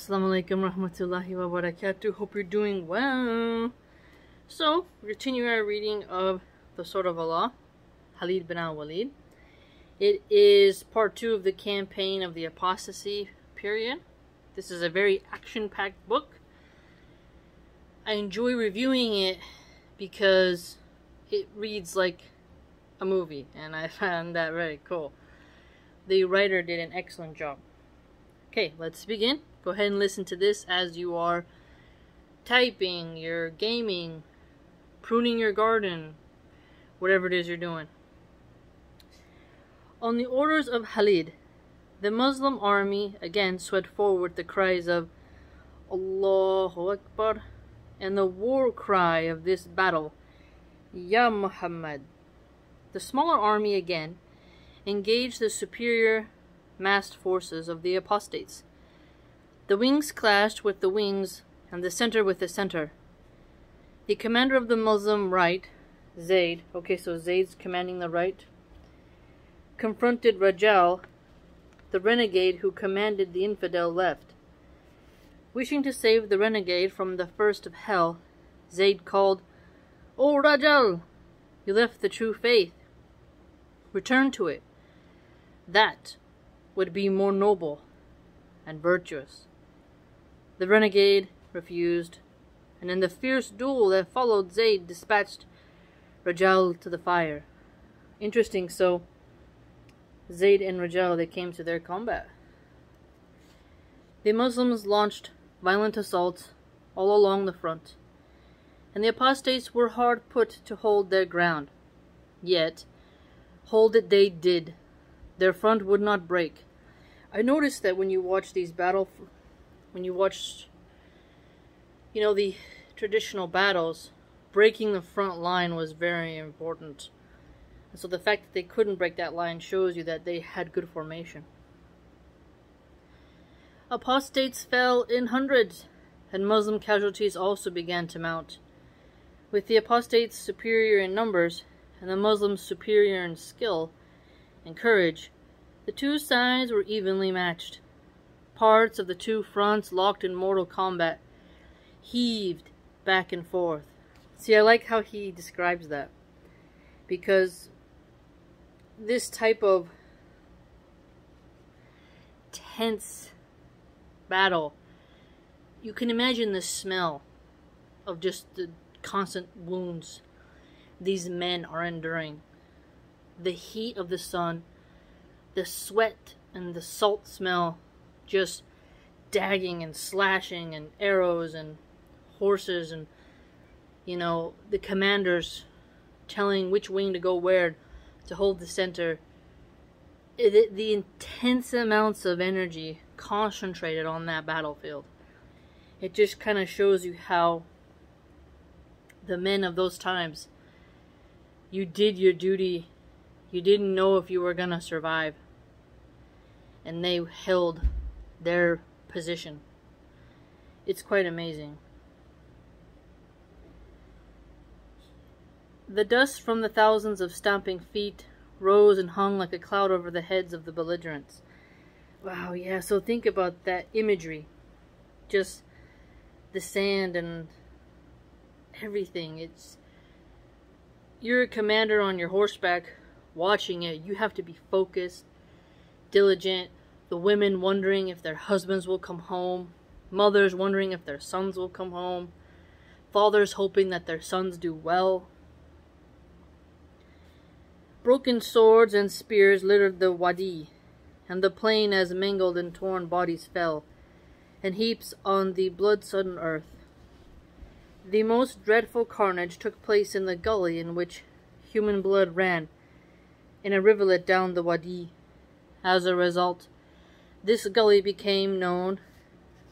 Assalamu alaikum rahmatullahi wa barakatuh. Hope you're doing well. So, continue our reading of The Sword of Allah, Khalid bin al Walid. It is part two of the campaign of the apostasy period. This is a very action packed book. I enjoy reviewing it because it reads like a movie, and I found that very cool. The writer did an excellent job. Okay, let's begin. Go ahead and listen to this as you are typing, you're gaming, pruning your garden, whatever it is you're doing. On the orders of Khalid, the Muslim army again swept forward the cries of Allahu Akbar and the war cry of this battle, Ya Muhammad. The smaller army again engaged the superior massed forces of the apostates. The wings clashed with the wings and the center with the center. The commander of the Muslim right, Zayd, okay, so Zayd's commanding the right, confronted Rajal, the renegade who commanded the infidel left. Wishing to save the renegade from the first of hell, Zayd called, O Rajal, you left the true faith. Return to it. That would be more noble and virtuous. The renegade refused, and in the fierce duel that followed, Zayd dispatched Rajal to the fire. Interesting, so Zayd and Rajal, they came to their combat. The Muslims launched violent assaults all along the front, and the apostates were hard put to hold their ground. Yet, hold it they did. Their front would not break. I noticed that when you watch these battle, when you watch, you know, the traditional battles, breaking the front line was very important. And so the fact that they couldn't break that line shows you that they had good formation. Apostates fell in hundreds, and Muslim casualties also began to mount. With the apostates superior in numbers, and the Muslims superior in skill and courage, the two sides were evenly matched. Parts of the two fronts locked in mortal combat heaved back and forth. See, I like how he describes that. Because this type of tense battle, you can imagine the smell of just the constant wounds these men are enduring. The heat of the sun, the sweat and the salt smell just dagging and slashing and arrows and horses and you know the commanders telling which wing to go where to hold the center. It, the intense amounts of energy concentrated on that battlefield. It just kind of shows you how the men of those times you did your duty. You didn't know if you were going to survive. And they held their position it's quite amazing The dust from the thousands of stomping feet rose and hung like a cloud over the heads of the belligerents. Wow, yeah, so think about that imagery. Just the sand and everything. It's you're a commander on your horseback watching it. You have to be focused, diligent. The women wondering if their husbands will come home. Mothers wondering if their sons will come home. Fathers hoping that their sons do well. Broken swords and spears littered the wadi, and the plain as mangled and torn bodies fell, in heaps on the blood-sodden earth. The most dreadful carnage took place in the gully in which human blood ran, in a rivulet down the wadi. As a result, this gully became known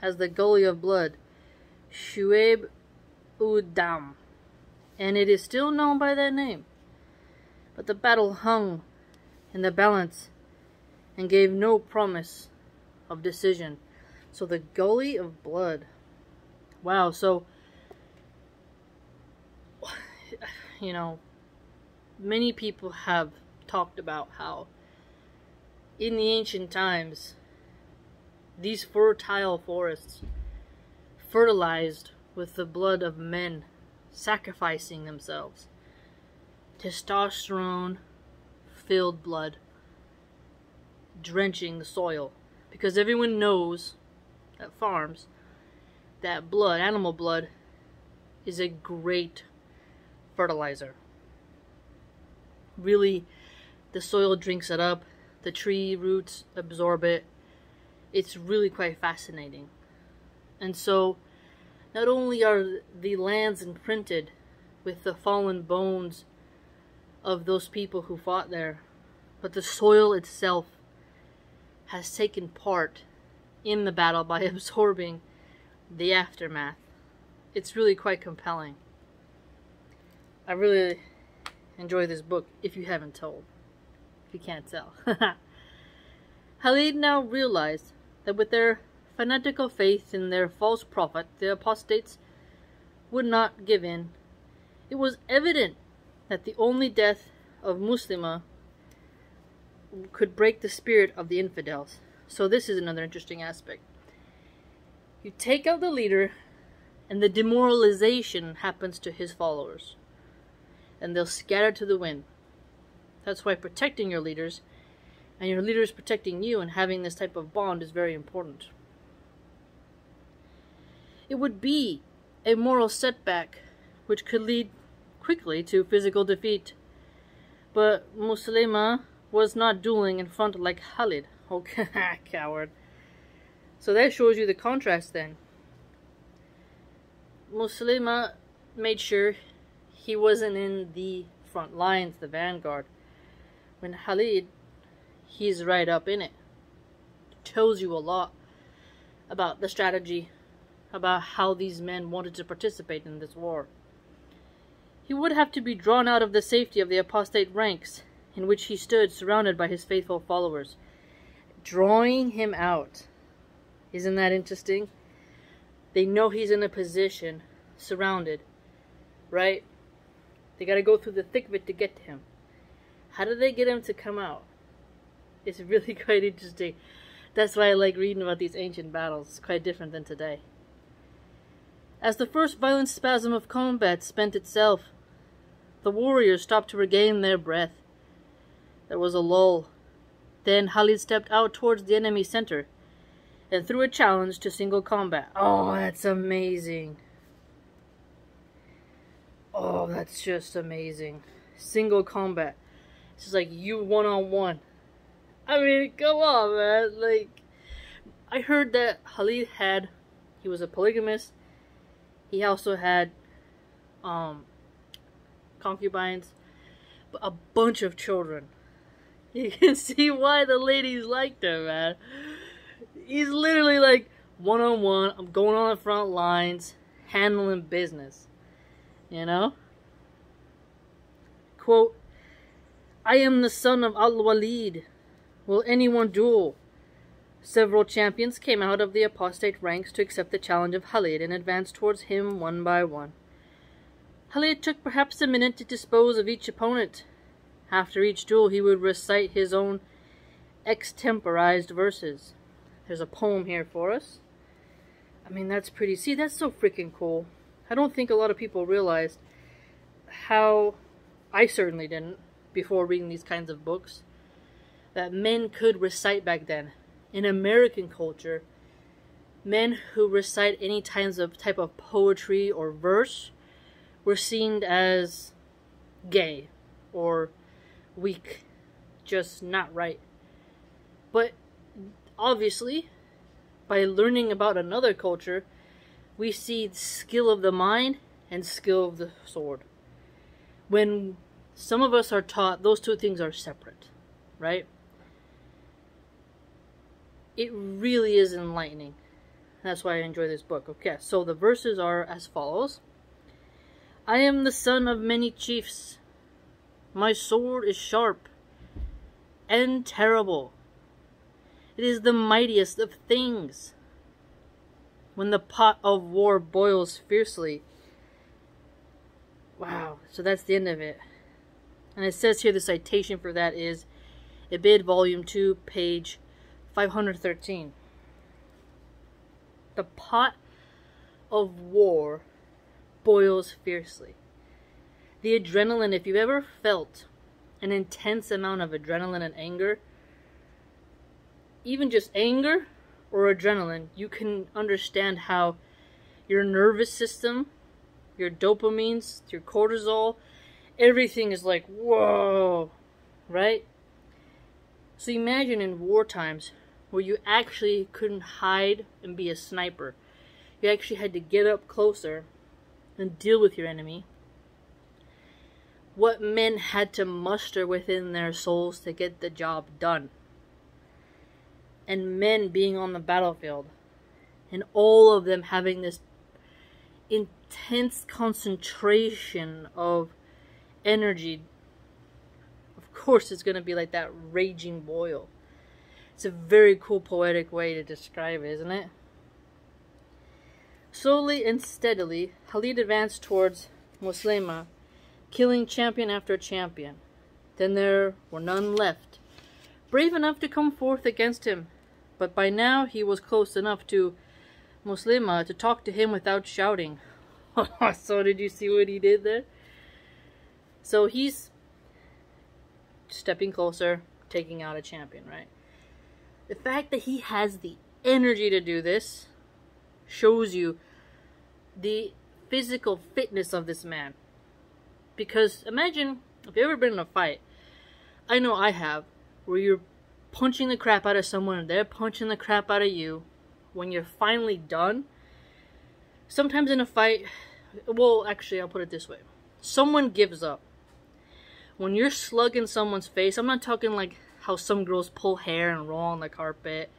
as the Gully of Blood, Shuaib Udam, and it is still known by that name. But the battle hung in the balance and gave no promise of decision. So the Gully of Blood. Wow, so, you know, many people have talked about how in the ancient times these fertile forests, fertilized with the blood of men sacrificing themselves, testosterone filled blood drenching the soil because everyone knows at farms that blood, animal blood, is a great fertilizer. Really, the soil drinks it up, the tree roots absorb it. It's really quite fascinating. And so, not only are the lands imprinted with the fallen bones of those people who fought there, but the soil itself has taken part in the battle by absorbing the aftermath. It's really quite compelling. I really enjoy this book, if you haven't told. If you can't tell. Khalid now realized that with their fanatical faith in their false prophet, the apostates would not give in. It was evident that the only death of Muslima could break the spirit of the infidels. So this is another interesting aspect. You take out the leader, and the demoralization happens to his followers. And they'll scatter to the wind. That's why protecting your leaders, and your leader is protecting you, and having this type of bond is very important. It would be a moral setback which could lead quickly to physical defeat. But Muslima was not dueling in front like Khalid. Oh, coward. So that shows you the contrast then. Muslima made sure he wasn't in the front lines, the vanguard. When Khalid, he's right up in it. Tells you a lot about the strategy, about how these men wanted to participate in this war. He would have to be drawn out of the safety of the apostate ranks in which he stood surrounded by his faithful followers, drawing him out. Isn't that interesting? They know he's in a position, surrounded, right? They got to go through the thick of it to get to him. How do they get him to come out? It's really quite interesting. That's why I like reading about these ancient battles. It's quite different than today. As the first violent spasm of combat spent itself, the warriors stopped to regain their breath. There was a lull. Then Khalid stepped out towards the enemy center and threw a challenge to single combat. Oh, that's amazing. Oh, that's just amazing. Single combat. It's just like you one on one. I mean, come on, man. Like, I heard that Khalid had, he was a polygamist. He also had, um, concubines, a bunch of children. You can see why the ladies liked him, man. He's literally like one on one. I'm going on the front lines, handling business. You know? Quote I am the son of Al Walid. Will anyone duel? Several champions came out of the apostate ranks to accept the challenge of Khalid and advanced towards him one by one. Khalid took perhaps a minute to dispose of each opponent after each duel, he would recite his own extemporized verses. There's a poem here for us. I mean, that's pretty. See, that's so freaking cool. I don't think a lot of people realized how. I certainly didn't before reading these kinds of books. That men could recite back then. In American culture, men who recite any kinds of type of poetry or verse were seen as gay or weak, just not right. But obviously, by learning about another culture, we see skill of the mind and skill of the sword. When some of us are taught those two things are separate, right? It really is enlightening. That's why I enjoy this book. Okay, so the verses are as follows I am the son of many chiefs my sword is sharp and terrible. It is the mightiest of things. When the pot of war boils fiercely. Wow, so that's the end of it. And it says here the citation for that is Ibid, Volume 2, page 513. The pot of war boils fiercely. The adrenaline, if you've ever felt an intense amount of adrenaline and anger, even just anger or adrenaline, you can understand how your nervous system, your dopamines, your cortisol, everything is like, whoa, right? So imagine in war times where you actually couldn't hide and be a sniper. You actually had to get up closer and deal with your enemy. What men had to muster within their souls to get the job done. And men being on the battlefield. And all of them having this intense concentration of energy. Of course, it's going to be like that raging boil. It's a very cool poetic way to describe isn't it? Slowly and steadily, Khalid advanced towards Muslima, killing champion after champion. Then there were none left, brave enough to come forth against him, but by now he was close enough to Muslima to talk to him without shouting. so did you see what he did there? So he's stepping closer, taking out a champion, right? The fact that he has the energy to do this shows you the physical fitness of this man. Because imagine if you've ever been in a fight, I know I have, where you're punching the crap out of someone and they're punching the crap out of you. When you're finally done, sometimes in a fight, well, actually, I'll put it this way someone gives up. When you're slugging someone's face, I'm not talking like how some girls pull hair and roll on the carpet.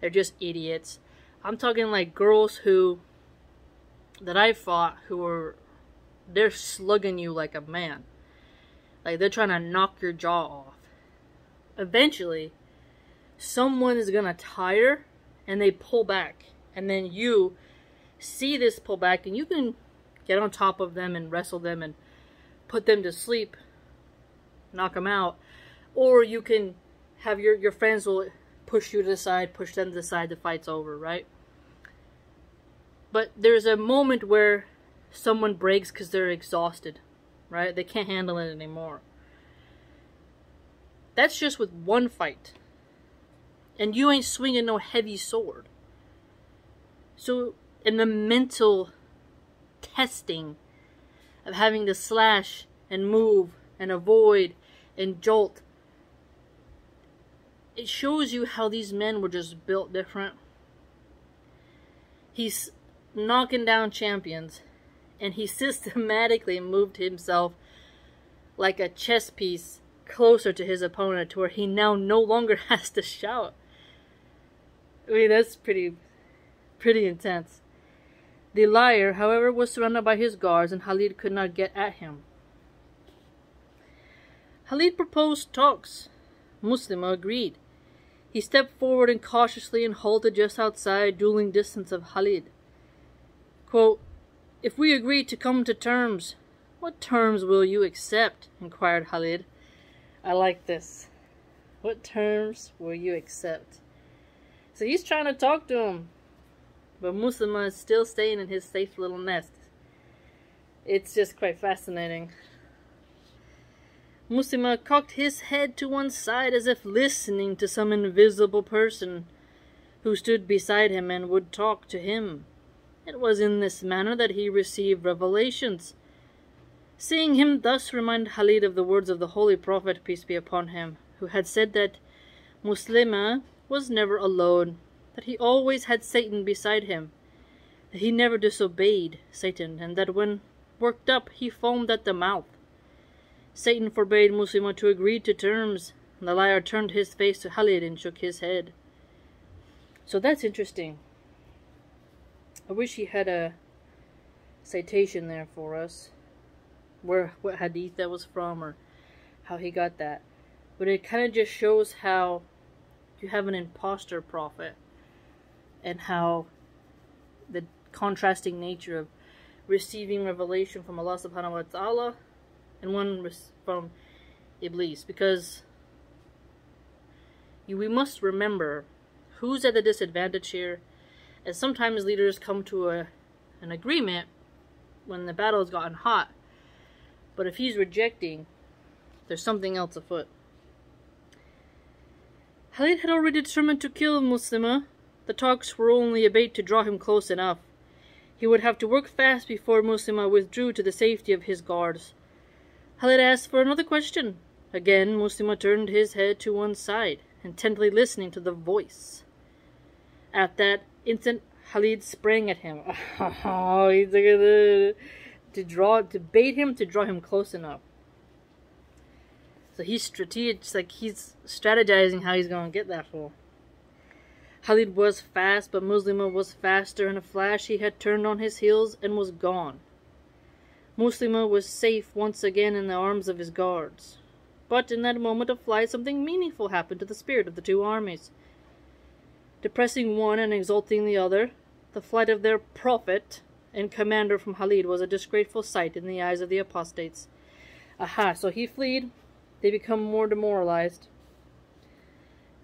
They're just idiots. I'm talking like girls who that I fought who are they're slugging you like a man. Like they're trying to knock your jaw off. Eventually, someone is gonna tire and they pull back. And then you see this pull back and you can get on top of them and wrestle them and put them to sleep, knock them out. Or you can have your, your friends will push you to the side, push them to the side, the fight's over, right? But there's a moment where someone breaks because they're exhausted, right? They can't handle it anymore. That's just with one fight. And you ain't swinging no heavy sword. So, in the mental testing of having to slash and move and avoid and jolt, it shows you how these men were just built different. He's knocking down champions, and he systematically moved himself like a chess piece closer to his opponent to where he now no longer has to shout. I mean, that's pretty, pretty intense. The liar, however, was surrounded by his guards, and Khalid could not get at him. Khalid proposed talks. Muslima agreed. He stepped forward and cautiously and halted just outside dueling distance of Khalid. Quote, If we agree to come to terms, what terms will you accept? inquired Khalid. I like this. What terms will you accept? So he's trying to talk to him. But Muslima is still staying in his safe little nest. It's just quite fascinating. Muslima cocked his head to one side as if listening to some invisible person who stood beside him and would talk to him. It was in this manner that he received revelations. Seeing him thus remind Khalid of the words of the Holy Prophet, peace be upon him, who had said that Muslima was never alone, that he always had Satan beside him, that he never disobeyed Satan, and that when worked up he foamed at the mouth. Satan forbade Muslima to agree to terms, and the liar turned his face to Khalid and shook his head. So that's interesting. I wish he had a citation there for us, where what hadith that was from or how he got that. But it kind of just shows how you have an impostor prophet and how the contrasting nature of receiving revelation from Allah subhanahu wa ta'ala and one from Iblis because you, we must remember who's at the disadvantage here as sometimes leaders come to a, an agreement when the battle has gotten hot. But if he's rejecting, there's something else afoot. Khalid had already determined to kill Muslima. The talks were only a bait to draw him close enough. He would have to work fast before Muslima withdrew to the safety of his guards. Khalid asked for another question. Again, Muslima turned his head to one side, intently listening to the voice. At that instant, Khalid sprang at him. To draw, to bait him, to draw him close enough. So he's strategic, like he's strategizing how he's going to get that fool. Khalid was fast, but Muslima was faster. In a flash, he had turned on his heels and was gone. Muslima was safe once again in the arms of his guards. But in that moment of flight, something meaningful happened to the spirit of the two armies. Depressing one and exalting the other, the flight of their prophet and commander from Khalid was a disgraceful sight in the eyes of the apostates. Aha, so he fled, they become more demoralized.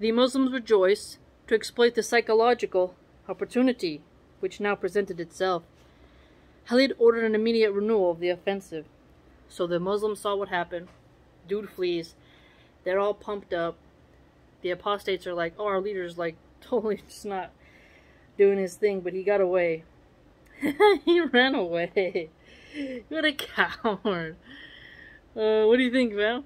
The Muslims rejoice to exploit the psychological opportunity which now presented itself. Khalid ordered an immediate renewal of the offensive. So the Muslims saw what happened. Dude flees. They're all pumped up. The apostates are like, oh, our leader's like totally just not doing his thing, but he got away. he ran away. What a coward. Uh, what do you think, Val?